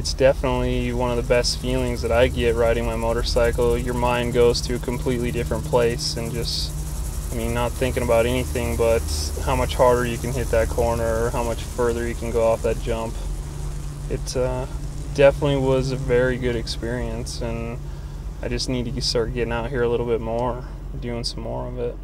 it's definitely one of the best feelings that I get riding my motorcycle. Your mind goes to a completely different place and just, I mean, not thinking about anything but how much harder you can hit that corner or how much further you can go off that jump. It uh, definitely was a very good experience, and I just need to start getting out here a little bit more, doing some more of it.